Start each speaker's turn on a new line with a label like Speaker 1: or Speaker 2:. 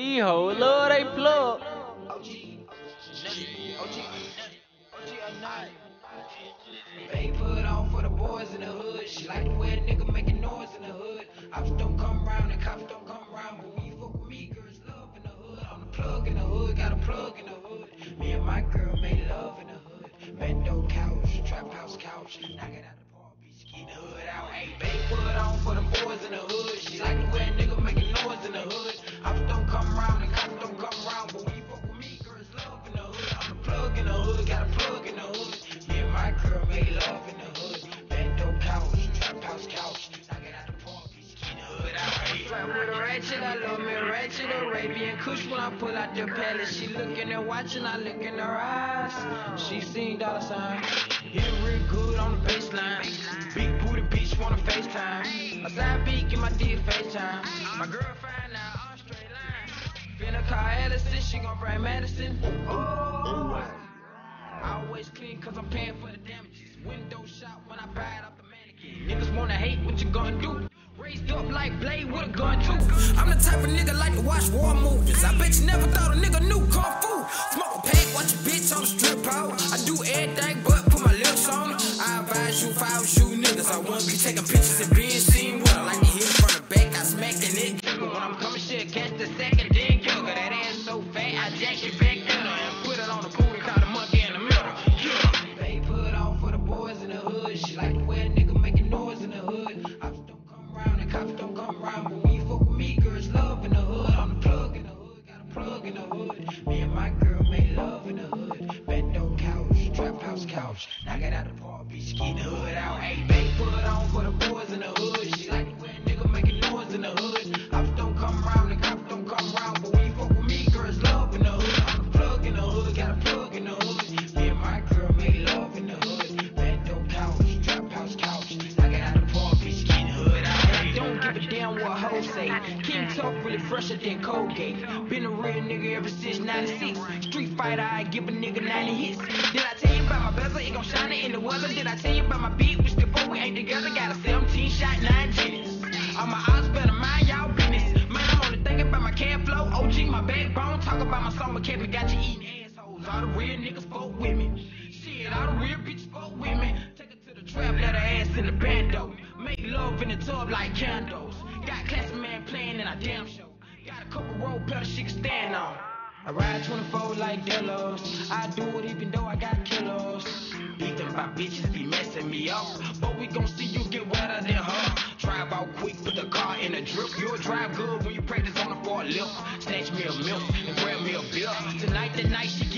Speaker 1: The whole Lord they plug. OG, OG, OG, OG, They put on for the boys in the hood. She like the way a nigga making noise in the hood. Ratchet, I love me ratchet Arabian Kush when I pull out the palace. She looking and watching, I look in her eyes. She seen dollar sign. Hit real good on the baseline. Big booty bitch wanna FaceTime. A side beat, get my dick FaceTime. My girl find out all straight line. Finna call Allison, she gon' bring Madison. Oh. I always clean cause I'm paying for the damages. Window shot when I buy it off the mannequin. Niggas wanna hate what you gonna do. Up. I'm the type of nigga like to watch war movies. I bet you never thought a nigga knew kung fu. Smoke a pack, watch a bitch on the strip out. I do everything but put my lips on it. I advise you I was you niggas. I wouldn't be taking pictures and being seen with her. Like to hit from the back, I smacked the. But when I'm coming shit, catch the second, then kill. That ass so fat, I jack it back in a the hood. Me and my girl made love in the hood. Bando couch, trap house couch. Knock it out the park, bitch, get the hood out. Hey, babe, put on for the boys in the hood. She like the way a nigga making noise in the hood. Ops don't come round and cops don't come round. But when you fuck with me, girls love in the hood. I'm the plug in the hood, got a plug in the hood. Me and my girl made love in the hood. Bando couch, trap house couch. Knock it out the park, bitch, get the hood out. Hey, don't give a damn what hoes say. King Talk really fresher than Colgate. Been a nigga ever since 96. Street fighter, I give a nigga 90 hits. Did I tell you about my bezel? It gon' shine it in the weather. Did I tell you about my beat? Which before we ain't together, got a 17 shot, 9 genius. All my odds better mind y'all business. Man, I'm only thinking about my cash flow. OG, my backbone. Talk about my song, but Kevin got you eating assholes. All the real niggas fuck with me. Shit, all the real bitches fuck with me. Take it to the trap, let her ass in the bando. Make love in the tub like candles. Got classy man playing in a damn show. Couple roll pedals she can stand on. I ride 24 like Delos. I do it even though I got kilos. Beefing about bitches be messing me up. But we gon' see you get wetter than her. Drive out quick, put the car in a drip. You'll drive good when you practice on the forklift. Snatch me a milk and grab me a beer. Tonight the night she